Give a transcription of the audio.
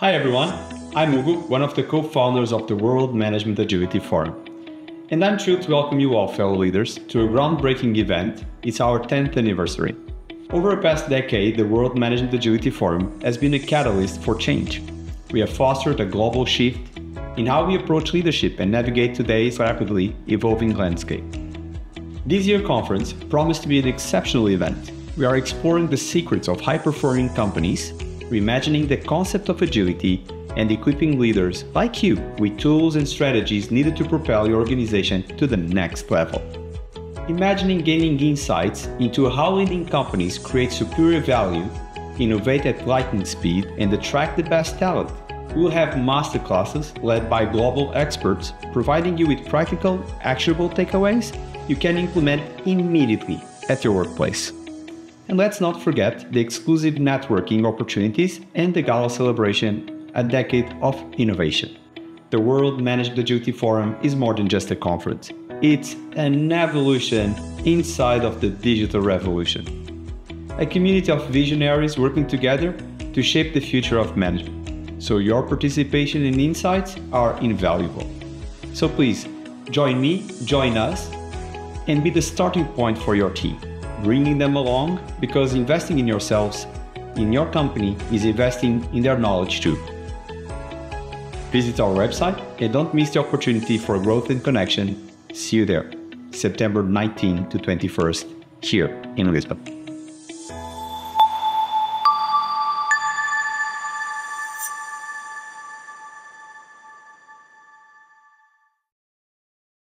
Hi everyone, I'm Hugo, one of the co-founders of the World Management Agility Forum. And I'm thrilled to welcome you all, fellow leaders, to a groundbreaking event. It's our 10th anniversary. Over the past decade, the World Management Agility Forum has been a catalyst for change. We have fostered a global shift in how we approach leadership and navigate today's rapidly evolving landscape. This year's conference promised to be an exceptional event. We are exploring the secrets of high performing companies reimagining the concept of agility and equipping leaders like you with tools and strategies needed to propel your organization to the next level. Imagining gaining insights into how leading companies create superior value, innovate at lightning speed, and attract the best talent. We will have masterclasses led by global experts, providing you with practical, actionable takeaways you can implement immediately at your workplace. And let's not forget the exclusive networking opportunities and the Gala celebration, a decade of innovation. The World Management Agility Forum is more than just a conference. It's an evolution inside of the digital revolution. A community of visionaries working together to shape the future of management. So your participation and insights are invaluable. So please join me, join us, and be the starting point for your team bringing them along because investing in yourselves, in your company, is investing in their knowledge too. Visit our website and don't miss the opportunity for growth and connection. See you there, September 19 to 21st, here in Lisbon.